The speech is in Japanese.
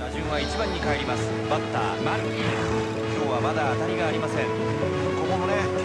打順は1番に帰ります。バッター丸。今日はまだ当たりがありません。ここもね